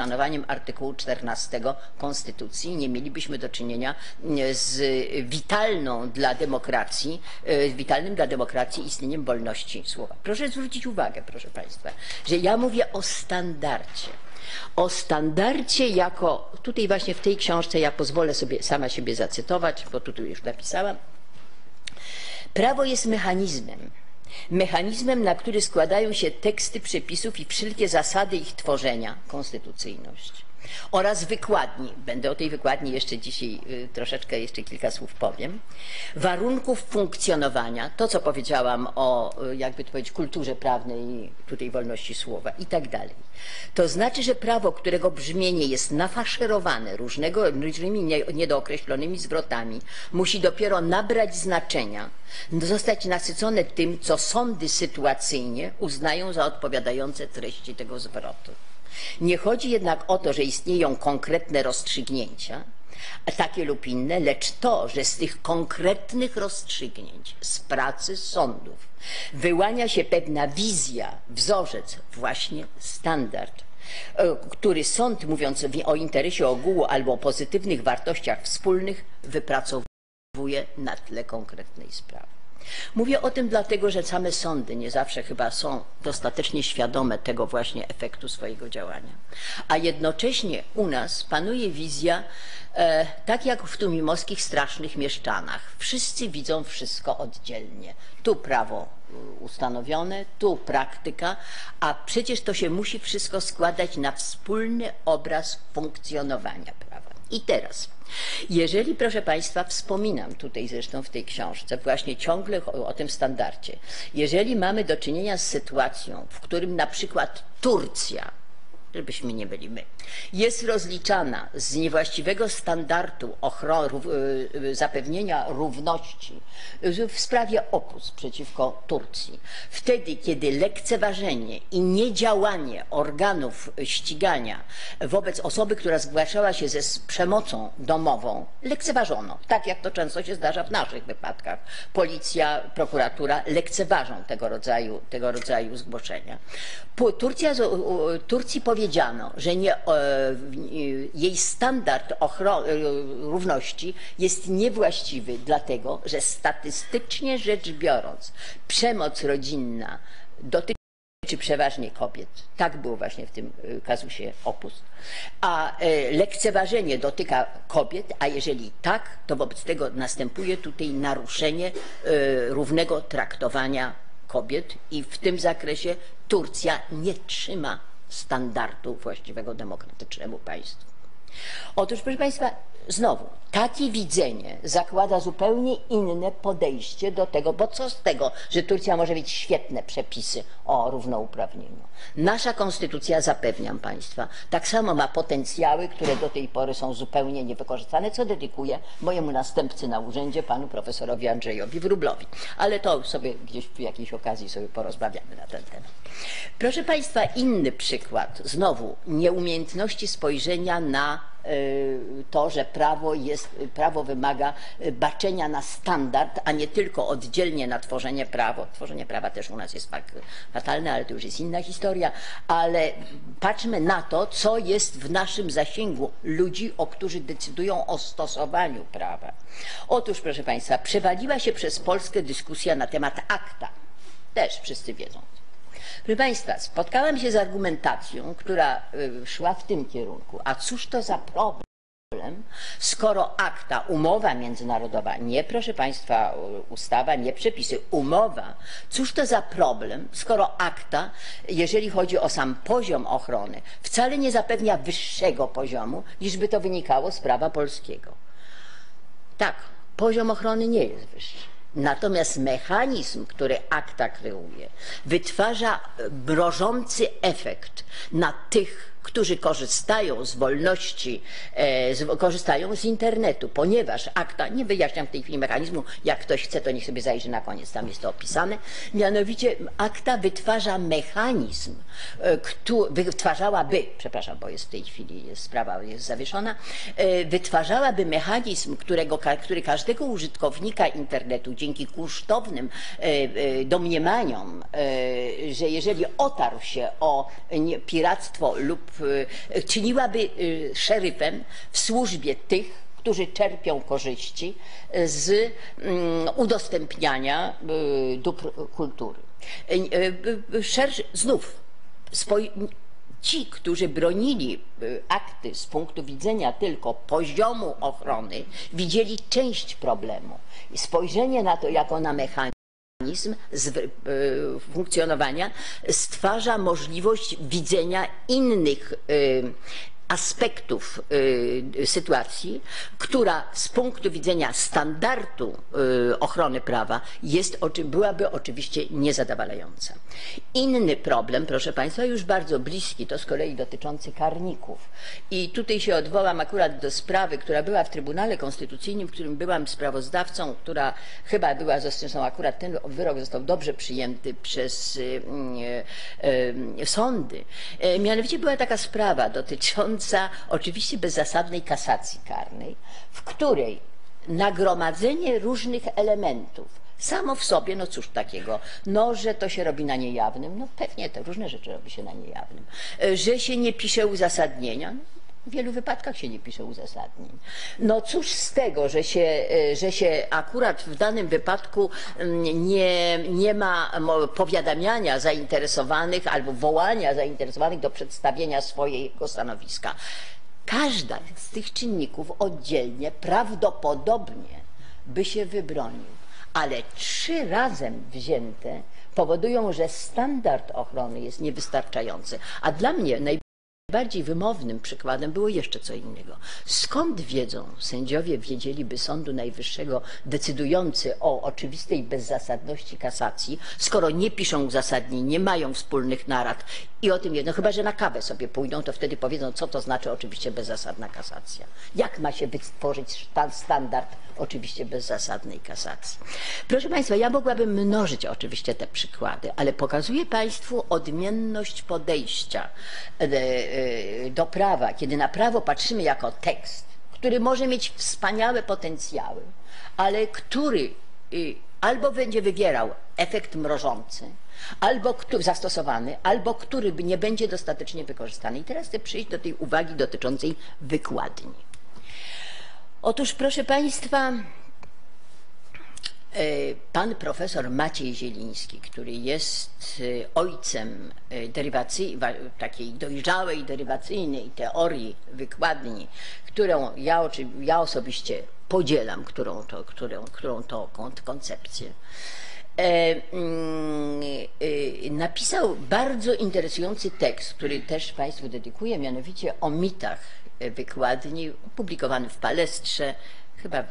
poszanowaniem artykułu 14 Konstytucji nie mielibyśmy do czynienia e, z witalną dla demokracji, e, witalnym dla demokracji istnieniem wolności słowa. Proszę zwrócić uwagę, proszę Państwa, że ja mówię o standardzie. O standardzie jako, tutaj właśnie w tej książce ja pozwolę sobie sama siebie zacytować, bo tutaj już napisałam. Prawo jest mechanizmem, mechanizmem, na który składają się teksty przepisów i wszelkie zasady ich tworzenia, konstytucyjność, oraz wykładni, będę o tej wykładni jeszcze dzisiaj y, troszeczkę, jeszcze kilka słów powiem, warunków funkcjonowania, to co powiedziałam o, y, jakby to powiedzieć, kulturze prawnej, tutaj wolności słowa i tak dalej. To znaczy, że prawo, którego brzmienie jest nafaszerowane różnego, różnymi nie- niedookreślonymi zwrotami, musi dopiero nabrać znaczenia, zostać nasycone tym, co sądy sytuacyjnie uznają za odpowiadające treści tego zwrotu. Nie chodzi jednak o to, że istnieją konkretne rozstrzygnięcia, takie lub inne, lecz to, że z tych konkretnych rozstrzygnięć, z pracy sądów, wyłania się pewna wizja, wzorzec, właśnie standard, e, który sąd, mówiąc o interesie ogółu albo o pozytywnych wartościach wspólnych, wypracowuje na tle konkretnej sprawy. Mówię o tym dlatego, że same sądy nie zawsze chyba są dostatecznie świadome tego właśnie efektu swojego działania. A jednocześnie u nas panuje wizja, e, tak jak w tumimowskich strasznych mieszczanach. Wszyscy widzą wszystko oddzielnie. Tu prawo ustanowione, tu praktyka, a przecież to się musi wszystko składać na wspólny obraz funkcjonowania prawa. I teraz, jeżeli, proszę Państwa, wspominam tutaj zresztą w tej książce właśnie ciągle o, o tym standardzie, jeżeli mamy do czynienia z sytuacją, w którym na przykład Turcja, żebyśmy nie byli my, jest rozliczana z niewłaściwego standardu y, y, zapewnienia równości w sprawie opus przeciwko Turcji. Wtedy, kiedy lekceważenie i niedziałanie organów ścigania wobec osoby, która zgłaszała się ze przemocą domową, lekceważono, tak jak to często się zdarza w naszych wypadkach. Policja, prokuratura lekceważą tego rodzaju, tego rodzaju zgłoszenia. Turcja, Turcji powiedziano, że nie, e, w- jej standard e, równości jest niewłaściwy, dlatego że statystycznie rzecz biorąc, przemoc rodzinna dotyczy dotyczy przeważnie kobiet. Tak było właśnie w tym kazusie Opus. A e, lekceważenie dotyka kobiet, a jeżeli tak, to wobec tego następuje tutaj naruszenie e, równego traktowania kobiet i w tym zakresie Turcja nie trzyma standardu właściwego demokratycznemu państwu. Otóż, proszę Państwa, znowu, takie widzenie zakłada zupełnie inne podejście do tego, bo co z tego, że Turcja może mieć świetne przepisy o równouprawnieniu. Nasza konstytucja, zapewniam Państwa, tak samo ma potencjały, które do tej pory są zupełnie niewykorzystane, co dedykuję mojemu następcy na urzędzie, panu profesorowi Andrzejowi Wróblowi. Ale to sobie gdzieś w jakiejś okazji sobie porozmawiamy na ten temat. Proszę Państwa, inny przykład, znowu, nieumiejętności spojrzenia na y, to, że prawo, jest, prawo wymaga y, baczenia na standard, a nie tylko oddzielnie na tworzenie prawa. Tworzenie prawa też u nas jest fatalne, ale to już jest inna historia. Ale patrzmy na to, co jest w naszym zasięgu ludzi, o którzy decydują o stosowaniu prawa. Otóż, proszę Państwa, przewaliła się przez Polskę dyskusja na temat akta. Też wszyscy wiedzą. Proszę Państwa, spotkałam się z argumentacją, która y, szła w tym kierunku. A cóż to za problem, skoro akta, umowa międzynarodowa, nie proszę Państwa, ustawa, nie przepisy, umowa, cóż to za problem, skoro akta, jeżeli chodzi o sam poziom ochrony, wcale nie zapewnia wyższego poziomu, niż by to wynikało z prawa polskiego. Tak, poziom ochrony nie jest wyższy. Natomiast mechanizm, który akta kreuje, wytwarza mrożący efekt na tych, którzy korzystają z wolności, e, z, korzystają z internetu, ponieważ akta, nie wyjaśniam w tej chwili mechanizmu, jak ktoś chce, to niech sobie zajrzy na koniec, tam jest to opisane, mianowicie akta wytwarza mechanizm, e, któ- wytwarzałaby, przepraszam, bo jest w tej chwili jest, sprawa jest zawieszona, e, wytwarzałaby mechanizm, którego, który każdego użytkownika internetu dzięki kunsztownym e, domniemaniom, że jeżeli otarł się o piractwo lub czyniłaby y, szeryfem w służbie tych, którzy czerpią korzyści z mm, udostępniania dóbr kultury. Znów ci, którzy bronili akty z punktu widzenia tylko poziomu ochrony, widzieli część problemu. Spojrzenie na to jako na mechanizm z, y, funkcjonowania stwarza możliwość widzenia innych y, aspektów y, sytuacji, która z punktu widzenia standardu y, ochrony prawa jest, oczy- byłaby oczywiście niezadowalająca. Inny problem, proszę Państwa, już bardzo bliski, to z kolei dotyczący karników. I tutaj się odwołam akurat do sprawy, która była w Trybunale Konstytucyjnym, w którym byłam sprawozdawcą, która chyba była, zresztą akurat ten wyrok został dobrze przyjęty przez y, y, y, sądy. E, Mianowicie była taka sprawa dotycząca oczywiście bezzasadnej kasacji karnej, w której nagromadzenie różnych elementów samo w sobie, no cóż takiego, no, że to się robi na niejawnym, no pewnie to różne rzeczy robi się na niejawnym, E, że się nie pisze uzasadnienia, no, w wielu wypadkach się nie pisze uzasadnień. No cóż z tego, że się, e, że się akurat w danym wypadku mm, nie, nie ma powiadamiania zainteresowanych albo wołania zainteresowanych do przedstawienia swojego stanowiska. Każda z tych czynników oddzielnie prawdopodobnie by się wybronił, ale trzy razem wzięte powodują, że standard ochrony jest niewystarczający. A dla mnie naj Bardziej wymownym przykładem było jeszcze co innego. Skąd wiedzą, sędziowie wiedzieliby Sądu Najwyższego decydujący o oczywistej bezzasadności kasacji, skoro nie piszą uzasadnień, nie mają wspólnych narad i o tym jedno, chyba że na kawę sobie pójdą, to wtedy powiedzą, co to znaczy oczywiście bezzasadna kasacja. Jak ma się wytworzyć standard oczywiście bezzasadnej kasacji. Proszę Państwa, ja mogłabym mnożyć oczywiście te przykłady, ale pokazuję Państwu odmienność podejścia e, e, do prawa, kiedy na prawo patrzymy jako tekst, który może mieć wspaniałe potencjały, ale który y, albo będzie wywierał efekt mrożący, albo zastosowany, albo który nie będzie dostatecznie wykorzystany. I teraz chcę przyjść do tej uwagi dotyczącej wykładni. Otóż, proszę Państwa, e, pan profesor Maciej Zieliński, który jest e, ojcem e, derywacji, wa- takiej dojrzałej, derywacyjnej teorii wykładni, którą ja, ja osobiście podzielam, którą to, którą, którą to kon- koncepcję, e, mm, e, napisał bardzo interesujący tekst, który też Państwu dedykuję, mianowicie o mitach e, wykładni, opublikowany w Palestrze, chyba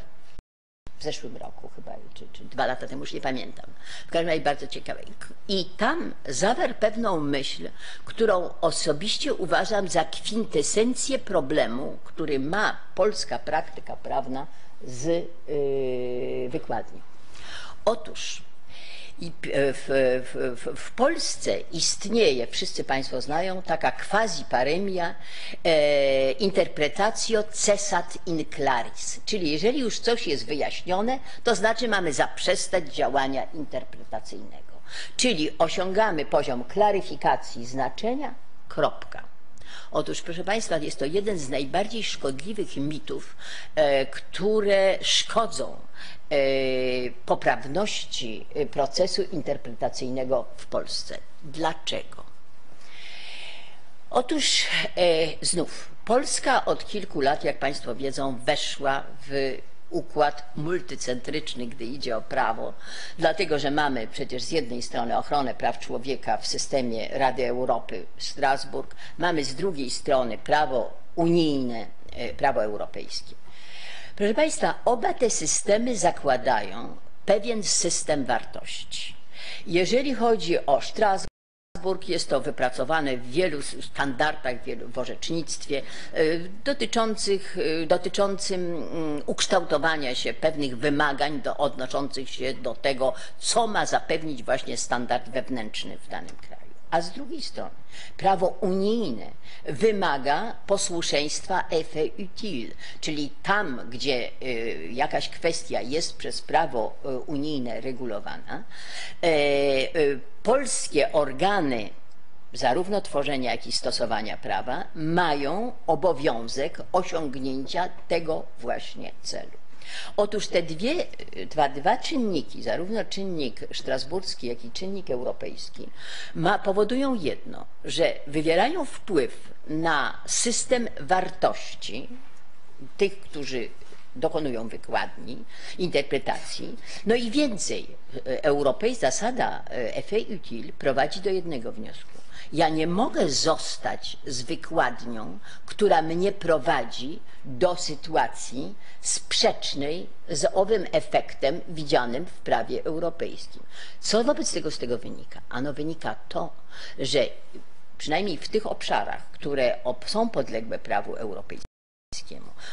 w zeszłym roku chyba, czy, czy dwa lata temu, już nie pamiętam. W każdym razie bardzo ciekawe. I tam zawarł pewną myśl, którą osobiście uważam za kwintesencję problemu, który ma polska praktyka prawna z yy, wykładnią. Otóż i w, w, w, w Polsce istnieje, wszyscy Państwo znają, taka quasi-paremia e, interpretatio cessat in claris. Czyli jeżeli już coś jest wyjaśnione, to znaczy mamy zaprzestać działania interpretacyjnego. Czyli osiągamy poziom klaryfikacji znaczenia, kropka. Otóż, proszę Państwa, jest to jeden z najbardziej szkodliwych mitów, e, które szkodzą e, poprawności e, procesu interpretacyjnego w Polsce. Dlaczego? Otóż znów, Polska od kilku lat, jak Państwo wiedzą, weszła w układ multicentryczny, gdy idzie o prawo, dlatego że mamy przecież z jednej strony ochronę praw człowieka w systemie Rady Europy Strasburg, mamy z drugiej strony prawo unijne, e, prawo europejskie. Proszę Państwa, oba te systemy zakładają pewien system wartości. Jeżeli chodzi o Strasburg, Strasburg jest to wypracowane w wielu standardach, w, wielu, w orzecznictwie y, dotyczących, y, dotyczącym mm, ukształtowania się pewnych wymagań do, odnoszących się do tego, co ma zapewnić właśnie standard wewnętrzny w danym kraju. A z drugiej strony prawo unijne wymaga posłuszeństwa effet utile, czyli tam, gdzie y, jakaś kwestia jest przez prawo y, unijne regulowana, e, y, polskie organy zarówno tworzenia, jak i stosowania prawa mają obowiązek osiągnięcia tego właśnie celu. Otóż te dwie, dwa, dwa czynniki, zarówno czynnik strasburski, jak i czynnik europejski, ma, powodują jedno, że wywierają wpływ na system wartości tych, którzy dokonują wykładni, interpretacji. No i więcej, europejska zasada effet utile prowadzi do jednego wniosku. Ja nie mogę zostać z wykładnią, która mnie prowadzi do sytuacji sprzecznej z owym efektem widzianym w prawie europejskim. Co wobec tego z tego wynika? Ano wynika to, że przynajmniej w tych obszarach, które są podległe prawu europejskiemu,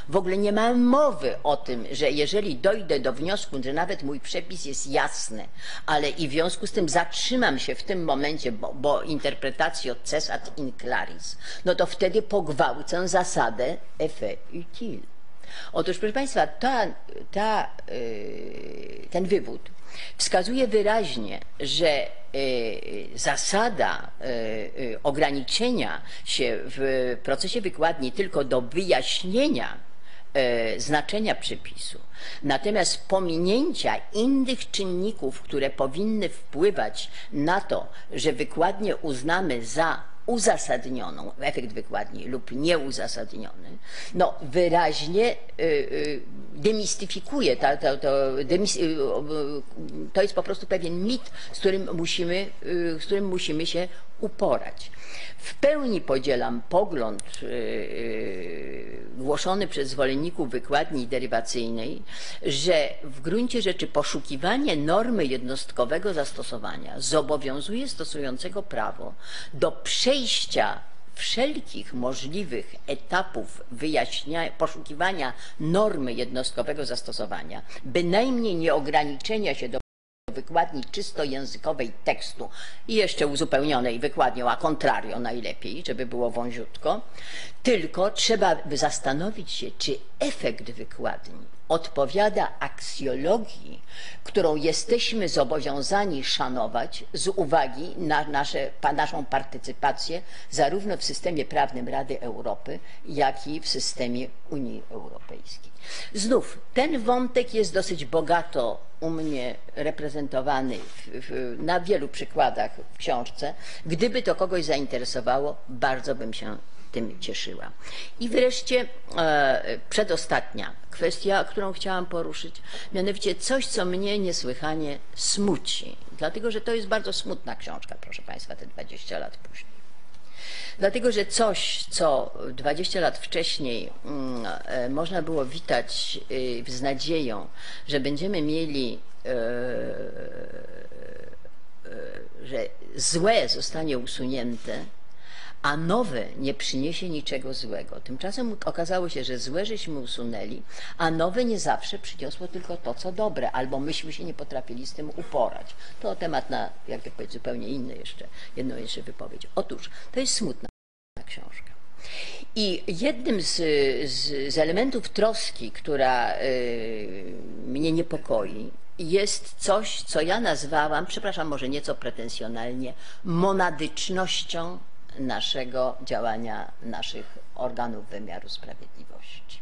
w ogóle nie ma mowy o tym, że jeżeli dojdę do wniosku, że nawet mój przepis jest jasny, ale i w związku z tym zatrzymam się w tym momencie, bo, bo interpretacją cesat in claris, no to wtedy pogwałcę zasadę effet utile. Otóż, proszę Państwa, ta, ta, yy, ten wywód wskazuje wyraźnie, że zasada ograniczenia się w procesie wykładni tylko do wyjaśnienia znaczenia przepisu, natomiast pominięcia innych czynników, które powinny wpływać na to, że wykładnię uznamy za uzasadnioną, efekt wykładni lub nieuzasadniony, no wyraźnie y, y, demistyfikuje, to, to, to, demis, y, to jest po prostu pewien mit, z którym musimy, z którym musimy się uporać. W pełni podzielam pogląd głoszony przez zwolenników wykładni derywacyjnej, że w gruncie rzeczy poszukiwanie normy jednostkowego zastosowania zobowiązuje stosującego prawo do przejścia wszelkich możliwych etapów wyjaśniania, poszukiwania normy jednostkowego zastosowania, bynajmniej nie ograniczenia się do wykładni czysto językowej tekstu i jeszcze uzupełnionej wykładnią a contrario najlepiej, żeby było wąziutko, tylko trzeba by zastanowić się, czy efekt wykładni odpowiada aksjologii, którą jesteśmy zobowiązani szanować z uwagi na nasze, naszą partycypację zarówno w systemie prawnym Rady Europy, jak i w systemie Unii Europejskiej. Znów, ten wątek jest dosyć bogato u mnie reprezentowany w, w, na wielu przykładach w książce. Gdyby to kogoś zainteresowało, bardzo bym się tym cieszyła. I wreszcie e, przedostatnia kwestia, którą chciałam poruszyć, mianowicie coś, co mnie niesłychanie smuci, dlatego że to jest bardzo smutna książka, proszę Państwa, te 20 lat później. Dlatego, że coś, co 20 lat wcześniej mm, e, można było witać y, z nadzieją, że będziemy mieli, e, e, że złe zostanie usunięte, a nowe nie przyniesie niczego złego. Tymczasem okazało się, że złe żeśmy usunęli, a nowe nie zawsze przyniosło tylko to, co dobre, albo myśmy się nie potrafili z tym uporać. To temat na, jakby powiedzieć, zupełnie inny jeszcze, jedną jeszcze wypowiedź. Otóż, to jest smutna książka. I jednym z, z, z elementów troski, która y, mnie niepokoi, jest coś, co ja nazwałam, przepraszam może nieco pretensjonalnie, monadycznością naszego działania naszych organów wymiaru sprawiedliwości.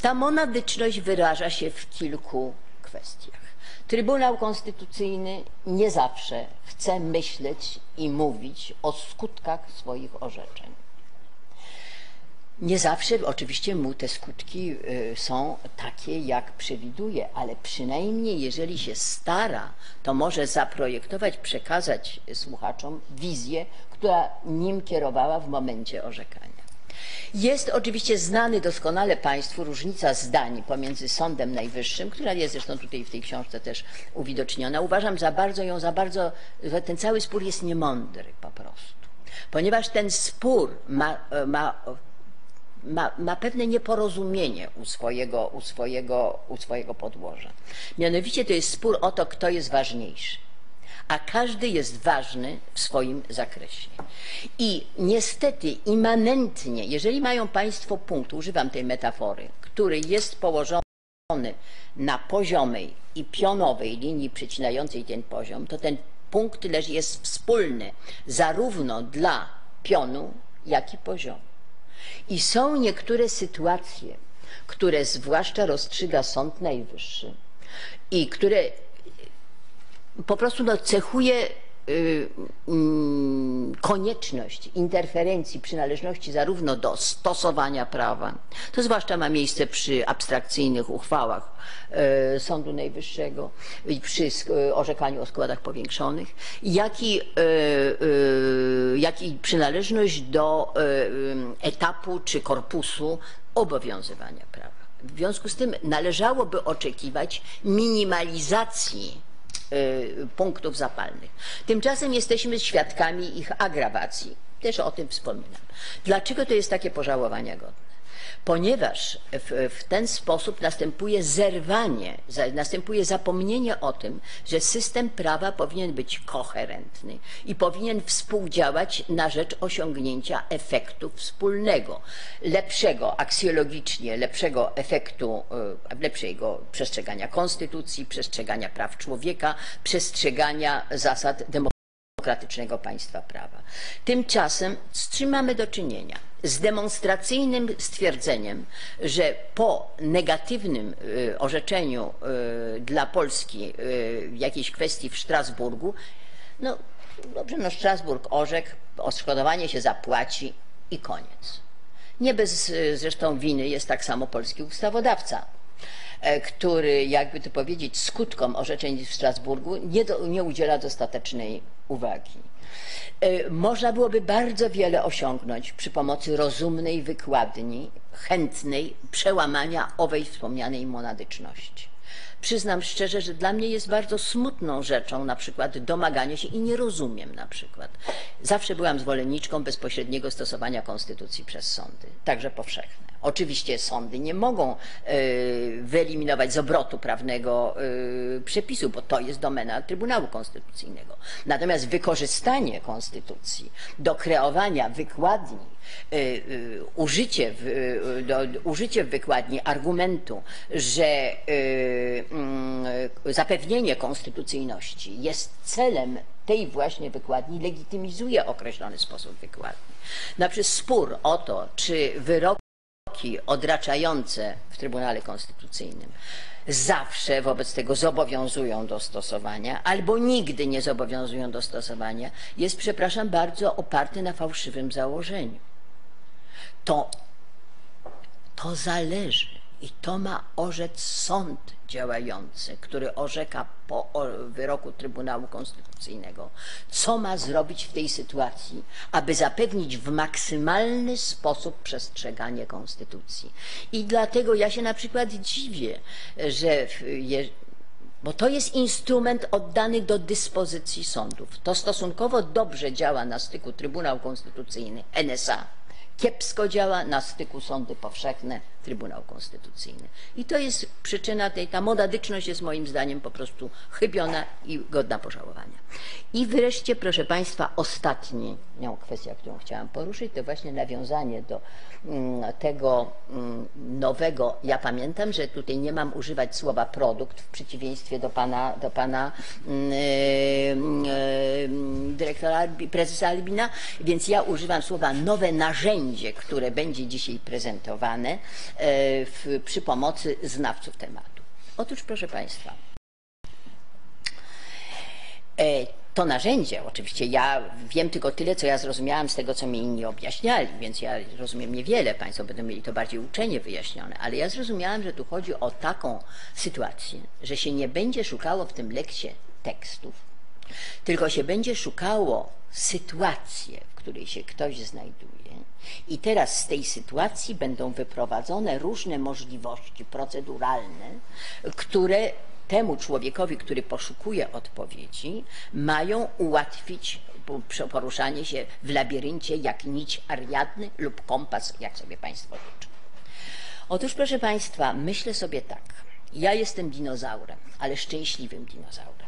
Ta monadyczność wyraża się w kilku kwestiach. Trybunał Konstytucyjny nie zawsze chce myśleć i mówić o skutkach swoich orzeczeń. Nie zawsze oczywiście mu te skutki y, są takie, jak przewiduje, ale przynajmniej jeżeli się stara, to może zaprojektować, przekazać słuchaczom wizję, która nim kierowała w momencie orzekania. Jest oczywiście znany doskonale Państwu różnica zdań pomiędzy Sądem Najwyższym, która jest zresztą tutaj w tej książce też uwidoczniona. Uważam za bardzo ją, za bardzo, że ten cały spór jest niemądry po prostu. Ponieważ ten spór ma, ma ma, ma, pewne nieporozumienie u swojego, u, swojego, u swojego podłoża. Mianowicie to jest spór o to, kto jest ważniejszy a każdy jest ważny w swoim zakresie. I niestety immanentnie, jeżeli mają Państwo punkt, używam tej metafory, który jest położony na poziomej i pionowej linii przecinającej ten poziom, to ten Punkt leży, jest wspólny zarówno dla pionu, jak i poziomu. I są niektóre sytuacje, które zwłaszcza rozstrzyga Sąd Najwyższy i które po prostu no, cechuje y, mm, konieczność interferencji, przynależności zarówno do stosowania prawa, to zwłaszcza ma miejsce przy abstrakcyjnych uchwałach y, Sądu Najwyższego przy y, orzekaniu o składach powiększonych, jak i, jak i przynależność do etapu czy korpusu obowiązywania prawa. W związku z tym należałoby oczekiwać minimalizacji punktów zapalnych. Tymczasem jesteśmy świadkami ich agrawacji. Też o tym wspominam. Dlaczego to jest takie pożałowania godne? Ponieważ w, w ten sposób następuje zerwanie, za, następuje zapomnienie o tym, że system prawa powinien być koherentny i powinien współdziałać na rzecz osiągnięcia efektu wspólnego, lepszego aksjologicznie, lepszego efektu, y, lepszego przestrzegania konstytucji, przestrzegania praw człowieka, przestrzegania zasad demokratycznych demokratycznego państwa prawa. Tymczasem z czym mamy do czynienia? Z demonstracyjnym stwierdzeniem, że po negatywnym y, orzeczeniu y, dla Polski y, jakiejś kwestii w Strasburgu, no dobrze, no Strasburg orzekł, odszkodowanie się zapłaci i koniec. Nie bez zresztą winy jest tak samo polski ustawodawca który, jakby to powiedzieć, skutkom orzeczeń w Strasburgu nie, do, nie udziela dostatecznej uwagi. E, Można byłoby bardzo wiele osiągnąć przy pomocy rozumnej wykładni, chętnej przełamania owej wspomnianej monadyczności. Przyznam szczerze, że dla mnie jest bardzo smutną rzeczą na przykład domaganie się i nie rozumiem na przykład. Zawsze byłam zwolenniczką bezpośredniego stosowania konstytucji przez sądy, także powszechne. Oczywiście sądy nie mogą e, wyeliminować z obrotu prawnego e, przepisu, bo to jest domena Trybunału Konstytucyjnego. Natomiast wykorzystanie konstytucji do kreowania wykładni, e, użycie w, do, użycie w wykładni argumentu, że mm, zapewnienie konstytucyjności jest celem tej właśnie wykładni, legitymizuje określony sposób wykładni. Na przykład spór o to, czy wyrok wyroki odraczające w Trybunale Konstytucyjnym zawsze wobec tego zobowiązują do stosowania, albo nigdy nie zobowiązują do stosowania, jest, przepraszam bardzo, oparty na fałszywym założeniu. To, to zależy i to ma orzec sąd działający, który orzeka po wyroku Trybunału Konstytucyjnego, co ma zrobić w tej sytuacji, aby zapewnić w maksymalny sposób przestrzeganie Konstytucji. I dlatego ja się na przykład dziwię, że bo to jest instrument oddany do dyspozycji sądów. To stosunkowo dobrze działa na styku Trybunał Konstytucyjny, NSA. Kiepsko działa na styku sądy powszechne, Trybunał Konstytucyjny. I to jest przyczyna tej, ta modadyczność jest moim zdaniem po prostu chybiona i godna pożałowania. I wreszcie, proszę Państwa, ostatnia kwestia, którą chciałam poruszyć, to właśnie nawiązanie do mm, tego mm, nowego, ja pamiętam, że tutaj nie mam używać słowa produkt w przeciwieństwie do pana, do pana mm, dyrektora, prezesa Albina, więc ja używam słowa nowe narzędzie, które będzie dzisiaj prezentowane w, przy pomocy znawców tematu. Otóż, proszę Państwa, E, To narzędzie, oczywiście ja wiem tylko tyle, co ja zrozumiałam z tego, co mi inni objaśniali, więc ja rozumiem niewiele, Państwo będą mieli to bardziej uczenie wyjaśnione, ale ja zrozumiałam, że tu chodzi o taką sytuację, że się nie będzie szukało w tym lekcie tekstów, tylko się będzie szukało sytuację, w której się ktoś znajduje. I teraz z tej sytuacji będą wyprowadzone różne możliwości proceduralne, które temu człowiekowi, który poszukuje odpowiedzi, mają ułatwić po- poruszanie się w labiryncie jak nić Ariadny lub kompas, jak sobie Państwo życzą. Otóż, proszę Państwa, myślę sobie tak. Ja jestem dinozaurem, ale szczęśliwym dinozaurem.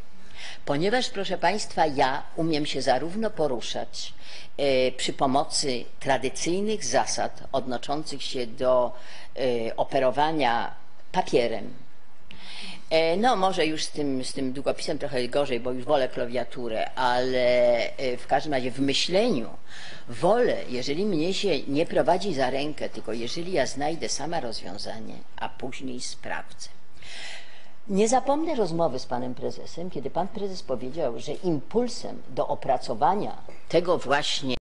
Ponieważ, proszę Państwa, ja umiem się zarówno poruszać e, przy pomocy tradycyjnych zasad odnoszących się do e, operowania papierem, e, No, może już z tym, z tym długopisem trochę gorzej, bo już wolę klawiaturę, ale w każdym razie w myśleniu wolę, jeżeli mnie się nie prowadzi za rękę, tylko jeżeli ja znajdę sama rozwiązanie, a później sprawdzę. Nie zapomnę rozmowy z panem prezesem, kiedy pan prezes powiedział, że impulsem do opracowania tego właśnie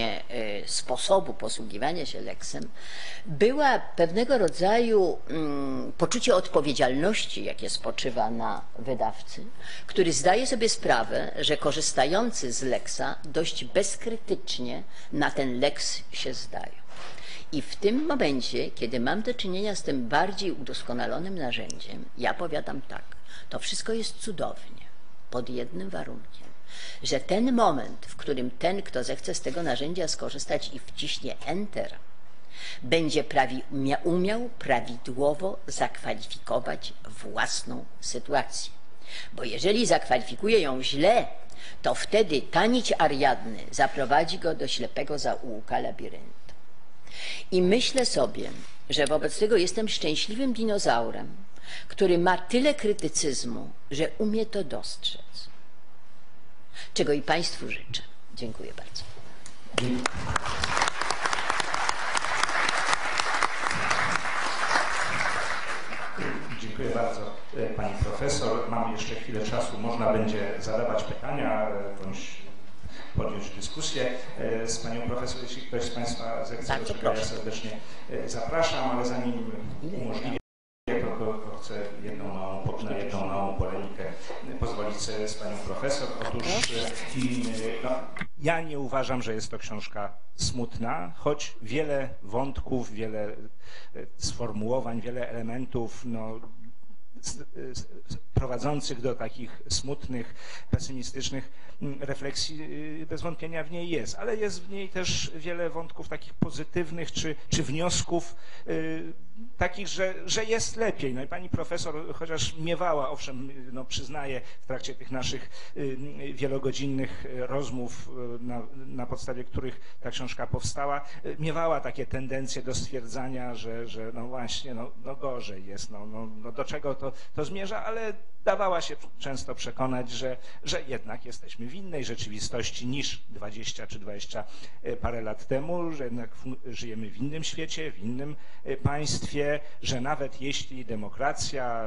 e, sposobu posługiwania się leksem była pewnego rodzaju mm, poczucie odpowiedzialności, jakie spoczywa na wydawcy, który zdaje sobie sprawę, że korzystający z leksa dość bezkrytycznie na ten leks się zdają. I w tym momencie, kiedy mam do czynienia z tym bardziej udoskonalonym narzędziem, ja powiadam tak, to wszystko jest cudownie, pod jednym warunkiem, że ten moment, w którym ten, kto zechce z tego narzędzia skorzystać i wciśnie Enter, będzie prawi, mia- umiał prawidłowo zakwalifikować własną sytuację. Bo jeżeli zakwalifikuje ją źle, to wtedy ta nić Ariadny zaprowadzi go do ślepego zaułka labiryntu. I myślę sobie, że wobec tego jestem szczęśliwym dinozaurem, który ma tyle krytycyzmu, że umie to dostrzec. Czego i Państwu życzę. Dziękuję bardzo. Dziękuję bardzo e, Pani Profesor. Mamy jeszcze chwilę czasu. Można będzie zadawać pytania e, bądź podjąć dyskusję e, z Panią Profesor. Jeśli ktoś z Państwa zechce, to ja serdecznie e, zapraszam, ale zanim umożliwię to, chcę jedną małą, na jedną małą polemikę e, pozwolić sobie z Panią Profesor. Otóż i, e, no, ja nie uważam, że jest to książka smutna, choć wiele wątków, wiele sformułowań, wiele elementów no, prowadzących do takich smutnych, pesymistycznych mm, refleksji y, bez wątpienia w niej jest, ale jest w niej też wiele wątków takich pozytywnych czy, czy wniosków y, takich, że, że jest lepiej. No i pani profesor chociaż miewała, owszem, y, no przyznaję, w trakcie tych naszych wielogodzinnych rozmów, na, na podstawie których ta książka powstała, miewała takie tendencje do stwierdzania, że, że no właśnie, no, no gorzej jest, no, no, no do czego to, to zmierza, ale dawała się często przekonać, że, że jednak jesteśmy w innej rzeczywistości niż 20 czy 20 parę lat temu, że jednak żyjemy w innym świecie, w innym e, państwie, że nawet jeśli demokracja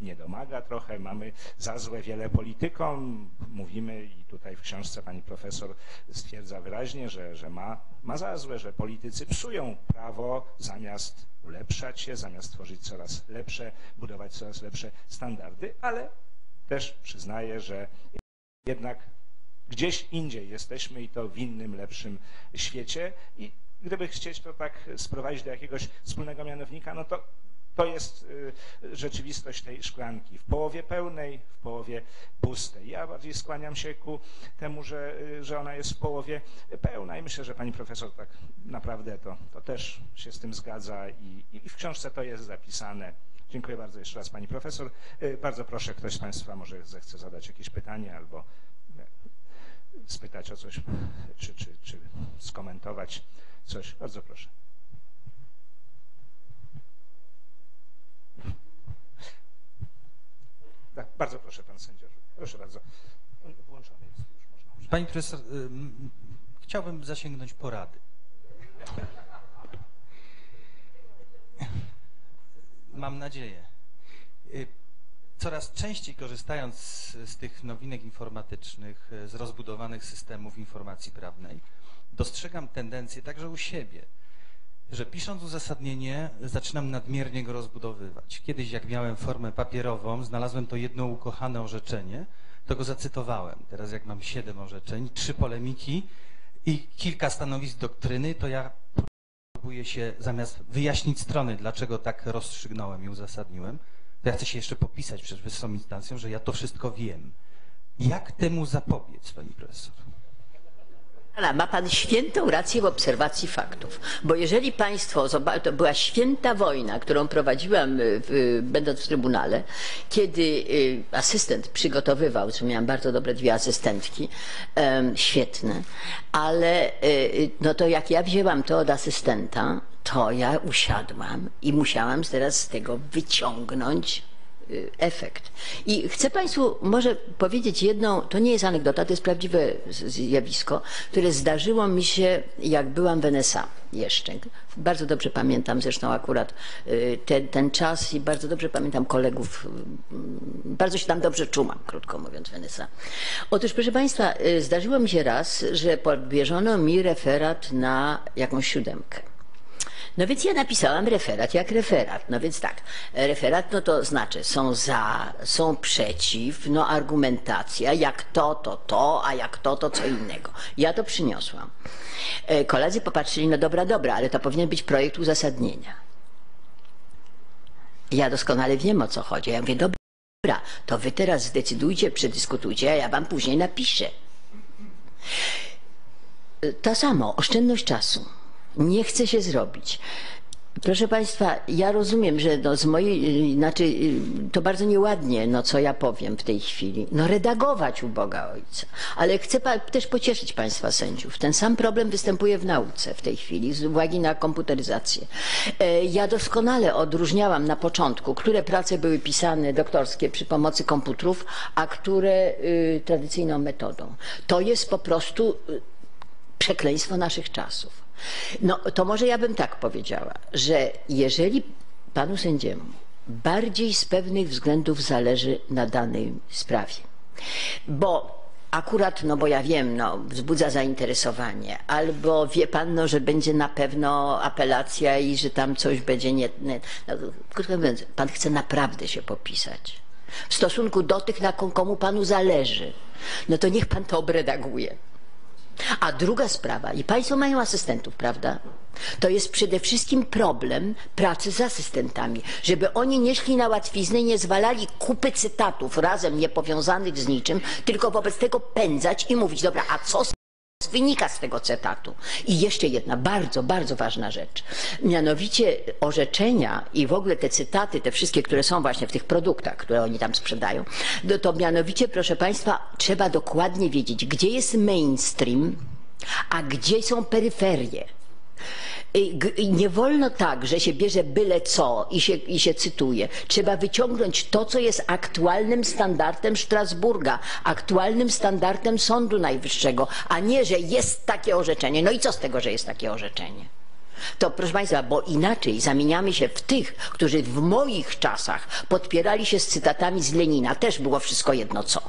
nie domaga trochę, mamy za złe wiele politykom, mówimy i tutaj w książce pani profesor stwierdza wyraźnie, że, że ma, ma za złe, że politycy psują prawo zamiast ulepszać się, zamiast tworzyć coraz lepsze, budować coraz lepsze standardy, ale też przyznaję, że jednak gdzieś indziej jesteśmy i to w innym, lepszym świecie. I gdyby chcieć to tak sprowadzić do jakiegoś wspólnego mianownika, no to to jest y, rzeczywistość tej szklanki. W połowie pełnej, w połowie pustej. Ja bardziej skłaniam się ku temu, że, y, że ona jest w połowie pełna i myślę, że pani profesor tak naprawdę to, to też się z tym zgadza i, i w książce to jest zapisane. Dziękuję bardzo jeszcze raz pani profesor. Y, Bardzo proszę, ktoś z państwa może zechce zadać jakieś pytanie albo spytać o coś, czy, czy, czy skomentować coś. Bardzo proszę. Tak, bardzo proszę, pan sędzia. Proszę bardzo. Włączony jest już, można. Pani profesor, ym, chciałbym zasięgnąć porady. Mam nadzieję. Y, Coraz częściej korzystając z, z tych nowinek informatycznych, y, z rozbudowanych systemów informacji prawnej, dostrzegam tendencję także u siebie, że pisząc uzasadnienie zaczynam nadmiernie go rozbudowywać. Kiedyś jak miałem formę papierową, znalazłem to jedno ukochane orzeczenie, to go zacytowałem. Teraz jak mam siedem orzeczeń, trzy polemiki i kilka stanowisk doktryny, to ja próbuję się zamiast wyjaśnić strony, dlaczego tak rozstrzygnąłem i uzasadniłem, to ja chcę się jeszcze popisać przed wyższą instancją, że ja to wszystko wiem. Jak temu zapobiec, pani profesor? Ale ma pan świętą rację w obserwacji faktów, bo jeżeli państwo, to była święta wojna, którą prowadziłam, y, w, będąc w Trybunale, kiedy y, asystent przygotowywał, co miałam bardzo dobre dwie asystentki, świetne, ale y, no to jak ja wzięłam to od asystenta, to ja usiadłam i musiałam teraz z tego wyciągnąć efekt. I chcę Państwu może powiedzieć jedną, to nie jest anegdota, to jest prawdziwe zjawisko, które zdarzyło mi się, jak byłam w NSA jeszcze. Bardzo dobrze pamiętam zresztą akurat y, ten, ten czas i bardzo dobrze pamiętam kolegów. y, Bardzo się tam dobrze czułam, krótko mówiąc, w NSA. Otóż, proszę Państwa, y, zdarzyło mi się raz, że podbieżono mi referat na jakąś siódemkę. No więc ja napisałam referat jak referat. No więc tak, referat no to znaczy są za, są przeciw, no argumentacja, jak to, to to, a jak to, to co innego. Ja to przyniosłam. E, Koledzy popatrzyli, no dobra, dobra, ale to powinien być projekt uzasadnienia. Ja doskonale wiem o co chodzi. Ja mówię, dobra, to wy teraz zdecydujcie, przedyskutujcie, a ja wam później napiszę. To samo, oszczędność czasu. Nie chce się zrobić. Proszę Państwa, ja rozumiem, że no z mojej, y, znaczy y, to bardzo nieładnie, no co ja powiem w tej chwili. No redagować u Boga Ojca. Ale chcę pa, też pocieszyć Państwa sędziów. Ten sam problem występuje w nauce w tej chwili z uwagi na komputeryzację. E, Ja doskonale odróżniałam na początku, które prace były pisane doktorskie przy pomocy komputerów, a które y, tradycyjną metodą. To jest po prostu y, przekleństwo naszych czasów. No to może ja bym tak powiedziała, że jeżeli panu sędziemu bardziej z pewnych względów zależy na danej sprawie, bo akurat, no bo ja wiem, no, wzbudza zainteresowanie, albo wie pan, no, że będzie na pewno apelacja i że tam coś będzie nie... nie no, krótko mówiąc, pan chce naprawdę się popisać w stosunku do tych, na kom- komu panu zależy, no to niech pan to obredaguje. A druga sprawa, i Państwo mają asystentów, prawda? To jest przede wszystkim problem pracy z asystentami, żeby oni nie szli na łatwiznę i nie zwalali kupy cytatów razem niepowiązanych z niczym, tylko wobec tego pędzać i mówić, dobra, a co z wynika z tego cytatu. I jeszcze jedna bardzo, bardzo ważna rzecz. Mianowicie orzeczenia i w ogóle te cytaty, te wszystkie, które są właśnie w tych produktach, które oni tam sprzedają, no to mianowicie, proszę Państwa, trzeba dokładnie wiedzieć, gdzie jest mainstream, a gdzie są peryferie. I nie wolno tak, że się bierze byle co i się, i się cytuje. Trzeba wyciągnąć to, co jest aktualnym standardem Strasburga, aktualnym standardem Sądu Najwyższego, a nie, że jest takie orzeczenie. No i co z tego, że jest takie orzeczenie? To proszę Państwa, bo inaczej zamieniamy się w tych, którzy w moich czasach podpierali się z cytatami z Lenina. Też było wszystko jedno co.